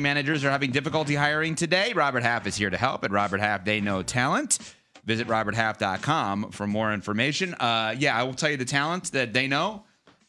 managers are having difficulty hiring today. Robert Half is here to help. At Robert Half, they know talent. Visit roberthalf.com for more information. Uh, yeah, I will tell you the talent that they know.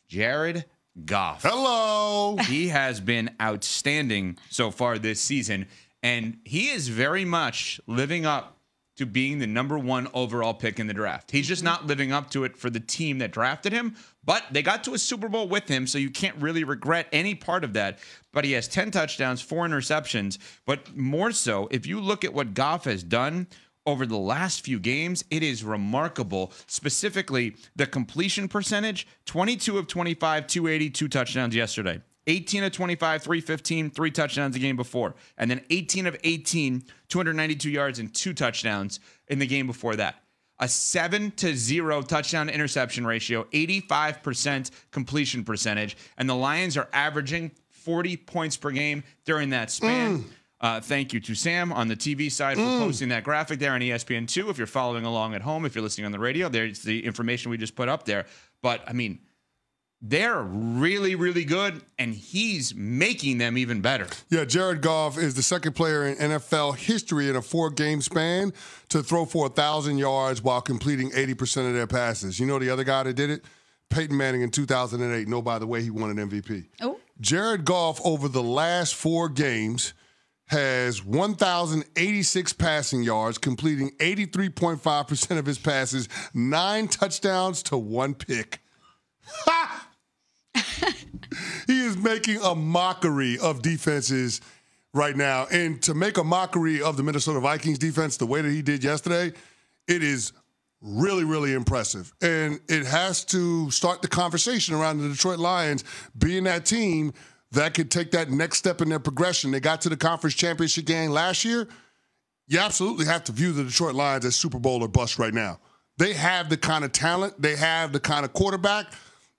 Jared Goff. Hello. He has been outstanding so far this season, and he is very much living up to being the number one overall pick in the draft. He's just mm-hmm. not living up to it for the team that drafted him, but they got to a Super Bowl with him, so you can't really regret any part of that. But he has 10 touchdowns, four interceptions. But more so, if you look at what Goff has done over the last few games, it is remarkable. Specifically, the completion percentage 22 of 25, 280, two touchdowns yesterday. 18 of 25, 315, three touchdowns the game before. And then 18 of 18, 292 yards and two touchdowns in the game before that. A 7 to 0 touchdown interception ratio, 85% completion percentage, and the Lions are averaging 40 points per game during that span. Uh, thank you to Sam on the TV side for posting that graphic there on E ESPN2. If you're following along at home, if you're listening on the radio, there's the information we just put up there. But I mean, they're really, really good, and he's making them even better. Yeah, Jared Goff is the second player in NFL history in a four game span to throw for 1,000 yards while completing 80% of their passes. You know the other guy that did it? Peyton Manning in 2008. No, by the way, he won an MVP. Oh. Jared Goff, over the last four games, has 1,086 passing yards, completing 83.5% of his passes, nine touchdowns to one pick. Ha! he is making a mockery of defenses right now. And to make a mockery of the Minnesota Vikings defense the way that he did yesterday, it is really, really impressive. And it has to start the conversation around the Detroit Lions being that team that could take that next step in their progression. They got to the conference championship game last year. You absolutely have to view the Detroit Lions as Super Bowl or bust right now. They have the kind of talent, they have the kind of quarterback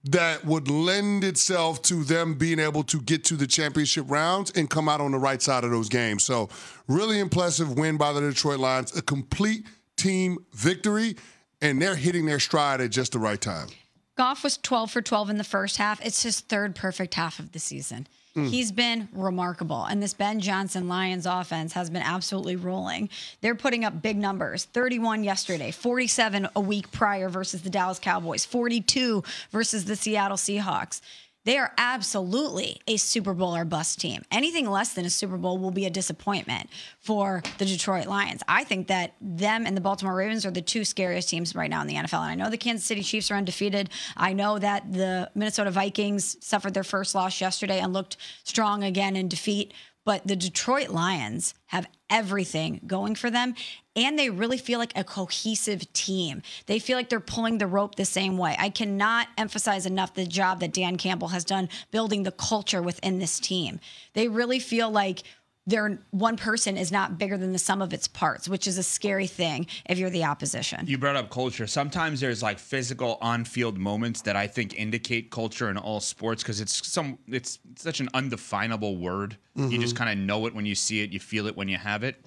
that would lend itself to them being able to get to the championship rounds and come out on the right side of those games. So, really impressive win by the Detroit Lions, a complete team victory, and they're hitting their stride at just the right time. Goff was 12 for 12 in the first half. It's his third perfect half of the season. Mm. He's been remarkable. And this Ben Johnson Lions offense has been absolutely rolling. They're putting up big numbers 31 yesterday, 47 a week prior versus the Dallas Cowboys, 42 versus the Seattle Seahawks. They are absolutely a Super Bowl or bust team. Anything less than a Super Bowl will be a disappointment for the Detroit Lions. I think that them and the Baltimore Ravens are the two scariest teams right now in the NFL. And I know the Kansas City Chiefs are undefeated. I know that the Minnesota Vikings suffered their first loss yesterday and looked strong again in defeat. But the Detroit Lions have everything going for them, and they really feel like a cohesive team. They feel like they're pulling the rope the same way. I cannot emphasize enough the job that Dan Campbell has done building the culture within this team. They really feel like they're one person is not bigger than the sum of its parts, which is a scary thing if you're the opposition. You brought up culture. Sometimes there's like physical on-field moments that I think indicate culture in all sports because it's some it's such an undefinable word. You just mm-hmm. kind of know it when you see it, you feel it when you have it.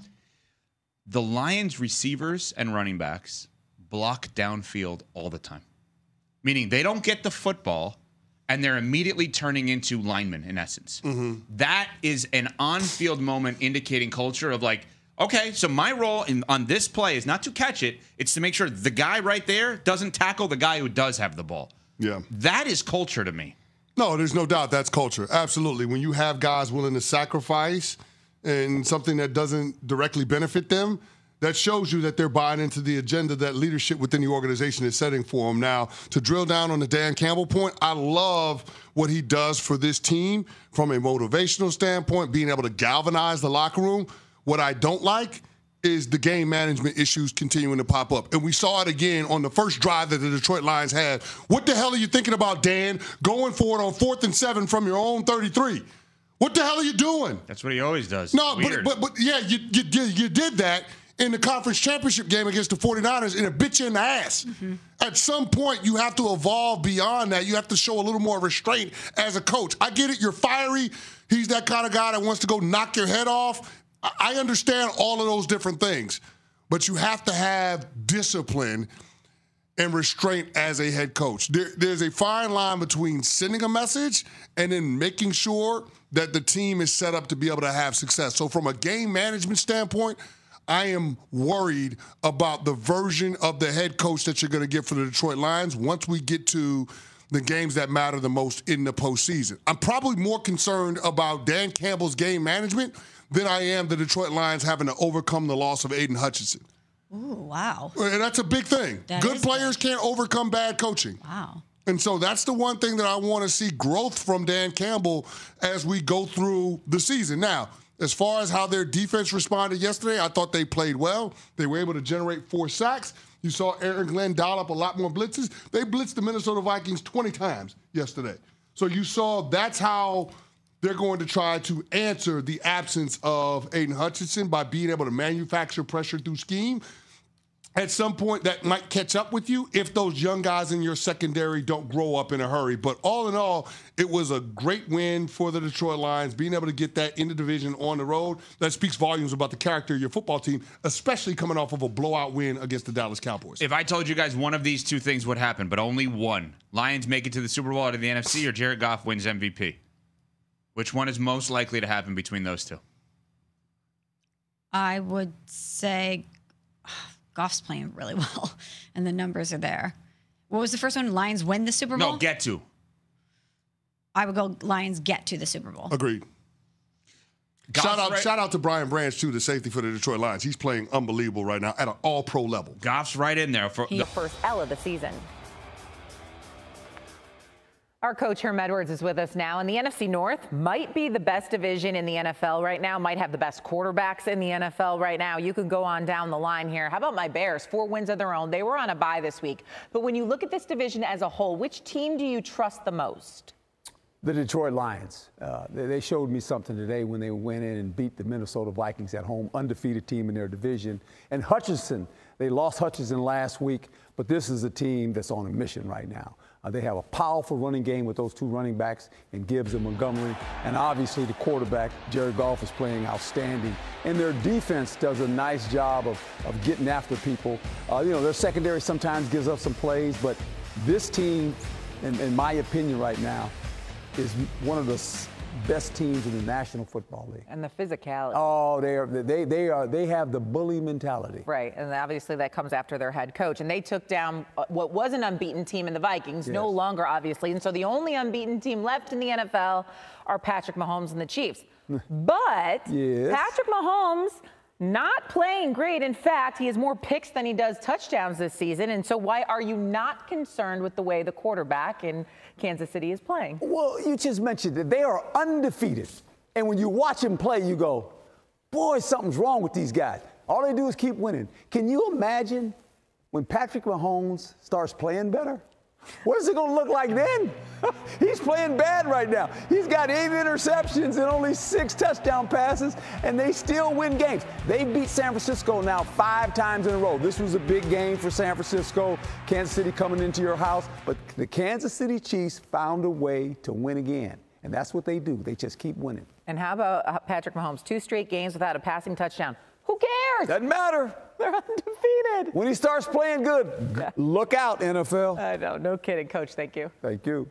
The Lions receivers and running backs block downfield all the time. Meaning they don't get the football and they're immediately turning into linemen in essence. Mm-hmm. That is an on-field moment indicating culture of like, okay, so my role in, on this play is not to catch it; it's to make sure the guy right there doesn't tackle the guy who does have the ball. Yeah. That is culture to me. No, there's no doubt that's culture. Absolutely. When you have guys willing to sacrifice and something that doesn't directly benefit them, that shows you that they're buying into the agenda that leadership within the organization is setting for them. Now, to drill down on the Dan Campbell point, I love what he does for this team from a motivational standpoint, being able to galvanize the locker room. What I don't like is the game management issues continuing to pop up. And we saw it again on the first drive that the Detroit Lions had. What the hell are you thinking about, Dan, going for it on fourth and seven from your own 33? What the hell are you doing? That's what he always does. No, but, but but yeah, you, you you you did that in the conference championship game against the 49ers and it bit you in the ass. Mm-hmm. At some point, you have to evolve beyond that. You have to show a little more restraint as a coach. I get it, you're fiery. He's that kind of guy that wants to go knock your head off. I I understand all of those different things, but you have to have discipline and restraint as a head coach. There, there's a fine line between sending a message and then making sure that the team is set up to be able to have success. So, from a game management standpoint, I am worried about the version of the head coach that you're going to get for the Detroit Lions once we get to the games that matter the most in the postseason. I'm probably more concerned about Dan Campbell's game management than I am the Detroit Lions having to overcome the loss of Aidan Hutchinson. Ooh, wow. And that's a big thing. That Good players can't overcome bad coaching. Wow. And so that's the one thing that I want to see growth from Dan Campbell as we go through the season. Now, as far as how their defense responded yesterday, I thought they played well. They were able to generate four sacks. You saw Aaron Glenn dial up a lot more blitzes. They blitzed the Minnesota Vikings 20 times yesterday. So you saw that's how they're going to try to answer the absence of Aidan Hutchinson by being able to manufacture pressure through scheme at some point that might catch up with you if those young guys in your secondary don't grow up in a hurry. But all in all, it was a great win for the Detroit Lions. Being able to get that in the division on the road, that speaks volumes about the character of your football team, especially coming off of a blowout win against the Dallas Cowboys. If I told you guys one of these two things would happen, but only one, Lions make it to the Super Bowl out of the NFC or Jared Goff wins MVP, which one is most likely to happen between those two? I would say Goff's playing really well, and the numbers are there. What was the first one? Lions win the Super Bowl? No, get to. I would go Lions get to the Super Bowl. Agreed. Goff's shout out, right- shout out to Brian Branch too, the safety for the Detroit Lions. He's playing unbelievable right now at an All Pro level. Goff's right in there for He- the, first L of the season. Our coach Herm Edwards is with us now, and the NFC North might be the best division in the NFL right now, might have the best quarterbacks in the NFL right now. You could go on down the line here. How about my Bears? Four wins of their own. They were on a bye this week. But when you look at this division as a whole, which team do you trust the most? The Detroit Lions. Uh, they, they showed me something today when they went in and beat the Minnesota Vikings at home, undefeated team in their division. And Hutchinson, they lost Hutchinson last week, but this is a team that's on a mission right now. Uh, they have a powerful running game with those two running backs in Gibbs and Montgomery. And obviously, the quarterback, Jared Goff, is playing outstanding. And their defense does a nice job of, of getting after people. Uh, you know, their secondary sometimes gives up some plays, but this team, in, in my opinion right now, is one of the best teams in the National Football League. And the physicality. Oh, they are they they are they have the bully mentality. Right, and obviously that comes after their head coach. And they took down uh, what was an unbeaten team in the Vikings, no longer, obviously. And so the only unbeaten team left in the NFL are Patrick Mahomes and the Chiefs. But Yes. Patrick Mahomes not playing great. In fact, he has more picks than he does touchdowns this season. And so why are you not concerned with the way the quarterback in Kansas City is playing? Well, you just mentioned that they are undefeated, and when you watch them play, you go, "Boy, something's wrong with these guys." All they do is keep winning. Can you imagine when Patrick Mahomes starts playing better? What is it going to look like then? He's playing bad right now. He's got eight interceptions and only six touchdown passes, and they still win games. They beat San Francisco now five times in a row. This was a big game for San Francisco. Kansas City coming into your house, but the Kansas City Chiefs found a way to win again, and that's what they do. They just keep winning. And how about uh, Patrick Mahomes? Two straight games without a passing touchdown. Who cares? Doesn't matter. They're undefeated. When he starts playing good, look out, NFL. I know, no kidding, coach. Thank you. Thank you.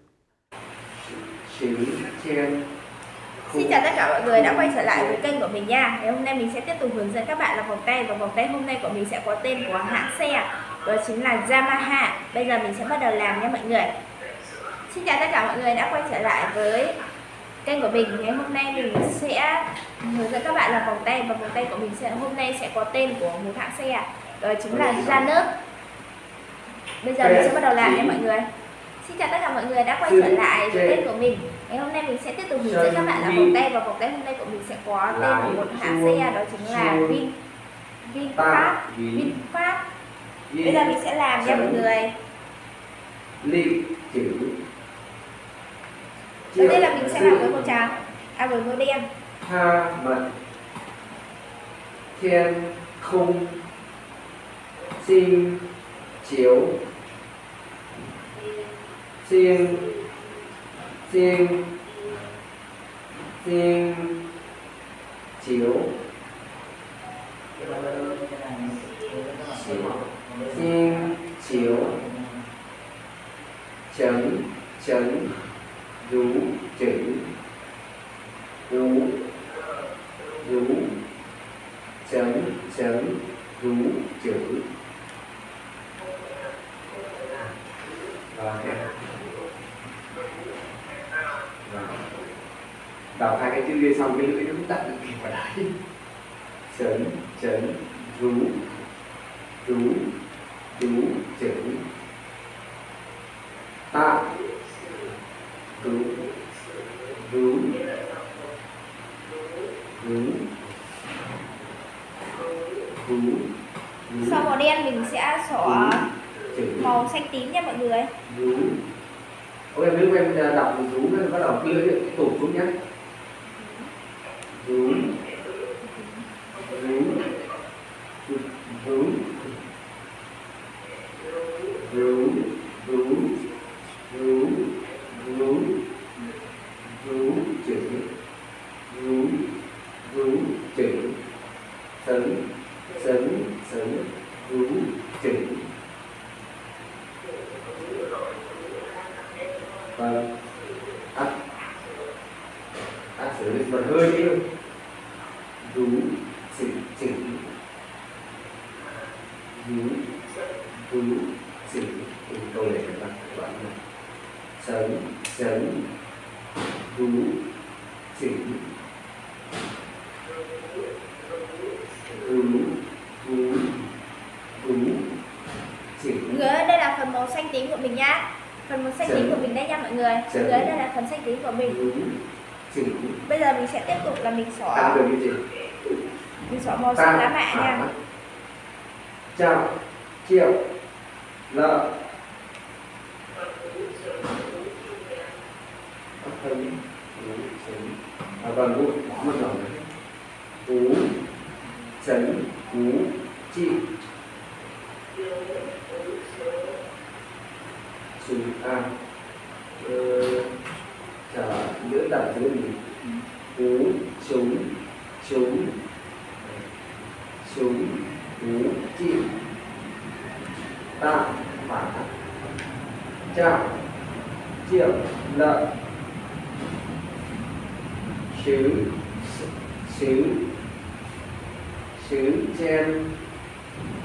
Xin chào tất cả mọi người đã quay trở lại với kênh của mình nha. Ngày hôm nay mình sẽ tiếp tục hướng dẫn các bạn làm vòng tay và vòng tay hôm nay của mình sẽ có tên của hãng xe đó chính là Yamaha. Bây giờ mình sẽ bắt đầu làm nha mọi người. Xin chào tất cả mọi người đã quay trở lại với kênh của mình. Ngày hôm nay mình sẽ hướng dẫn các bạn làm vòng tay và vòng tay của mình sẽ hôm nay sẽ có tên của một hãng xe đó chính là Janus. Bây giờ mình sẽ bắt đầu làm nha mọi người. Xin chào tất cả mọi người đã quay trở lại với kênh của mình. Ngày hôm nay mình sẽ tiếp tục hướng dẫn các bạn làm vòng tay và vòng tay hôm nay của mình sẽ có tên của một hãng xe đó chính là Vin. VinFast VinFast. Bây giờ mình sẽ làm nha mọi người. chữ. Đầu tiên là mình sẽ làm với màu trắng, à với màu đen tha mật, thiên không xin chiếu. Xin xin xin chiếu. Xin chiếu. Chấn chấn, rú chữ rú rú, chấm chấm rú chữ và đọc hai cái chữ kia xong cái lưỡi nó cũng tắt được kịp vào đấy. Chấn chấn rú rú chữ ta rú rú rú rú rú sau màu đen mình sẽ xỏ màu xanh tím nha mọi người. Ok nếu em đọc rú nó bắt đầu cái lưỡi tụt xuống nhé tím của mình nhá phần màu xanh tím của mình đây nha mọi người. Dạ. ơi đây là phần xanh tím của mình. Chữ bây giờ mình sẽ tiếp tục là mình xỏ mình xỏ màu xanh lá mạ nha. Chào. Triệu. Lợ. Thân à, vâng vụ mất rồi. Cú chấn cú chị chú à giữa chả giữa đặt cú chúng chúng chúng cú chị ta phá chào triệu lợi. Xứ xứ. Xứ, chen.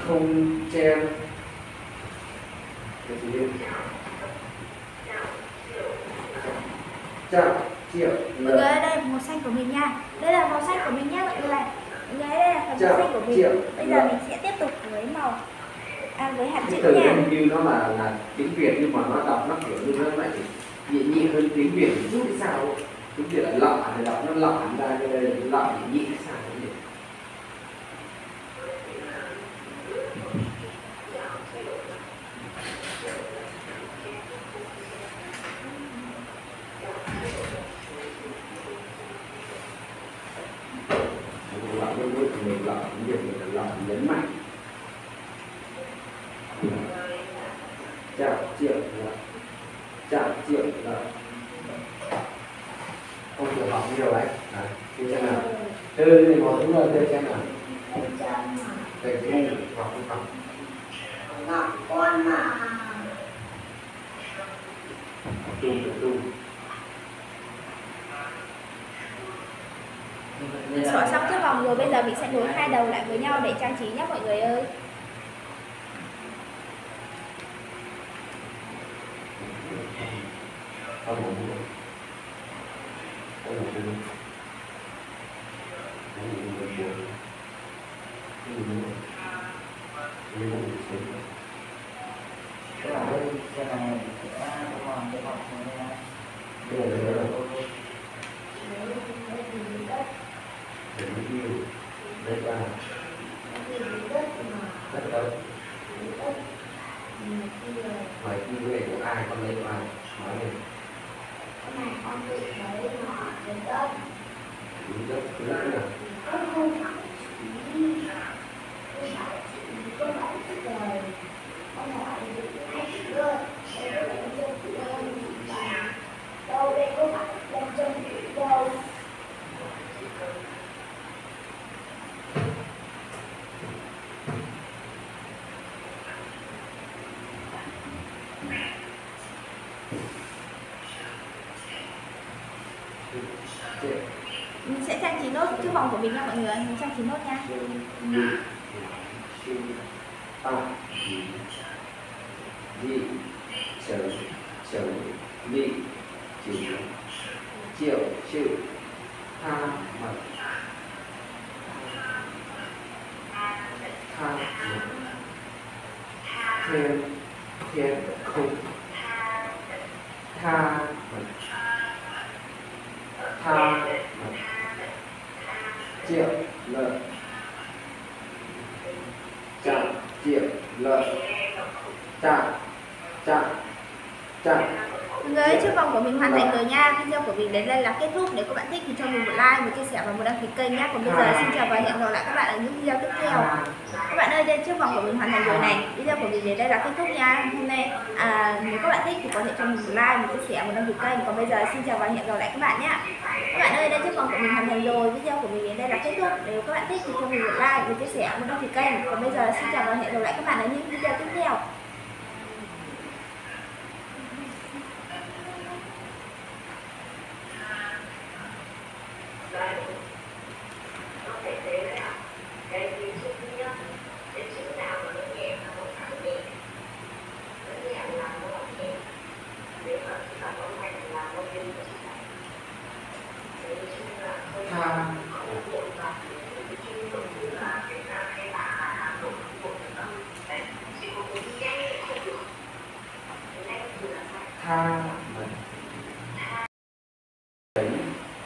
Không, chen. Cái gì chào triệu mọi người ơi đây là màu xanh của mình nha. Đây là màu xanh của mình nhá mọi người. Mọi người ơi đây là phần màu xanh của mình. bây giờ mình sẽ tiếp tục với màu à, với hạt chữ từ nha. như nó là là tiếng việt nhưng mà nó đọc nó kiểu như nó lại nhẹ nhẹ hơn tiếng việt. Chút hay sao? Tiếng việt là lọ thì đọc nó lọ hẳn ra đây là cái lọ nhẹ nhẹ hay sao ấy. lọ nó nuốt mình lọ tiếng việt mình là lọ nhấn mạnh chào triệu là chào triệu là không được học nhiều đấy à, thì xem nào từ thì một chúng ta chơi xem nào thầy thu học không học ngọc con mà tu tu mình xỏ xong cái vòng rồi bây giờ mình sẽ nối hai đầu lại với nhau để trang trí nhé mọi người ơi. Không học cái này sẽ còn cái học này để để để yêu để ba đất đâu hỏi chi về của ai con lấy của ai hỏi đi cái này con tự lấy nó đến đất đến đất cứ lắm rồi con không phải chỉ có phải chỉ đời mình sẽ trang trí nốt chiếc vòng của mình nha mọi người. Mình trang trí nốt nha. 立即就就 hoàn thành rồi nha. Video của mình đến đây là kết thúc. Nếu các bạn thích thì cho mình một like, một chia sẻ và một đăng ký kênh nhé. Còn bây giờ xin chào và hẹn gặp lại các bạn ở những video tiếp theo. Các bạn ơi, đây chiếc vòng của mình hoàn thành rồi này. Video của mình đến đây là kết thúc nha. Hôm nay à, nếu các bạn thích thì có thể cho mình một like, một chia sẻ, một đăng ký kênh. Còn bây giờ xin chào và hẹn gặp lại các bạn nhé. Các bạn ơi, đây chiếc vòng của mình hoàn thành rồi. Video của mình đến đây là kết thúc. Nếu các bạn thích thì cho mình một like, một chia sẻ, một đăng ký kênh. Còn bây giờ xin chào và hẹn gặp lại các bạn ở những video tiếp theo.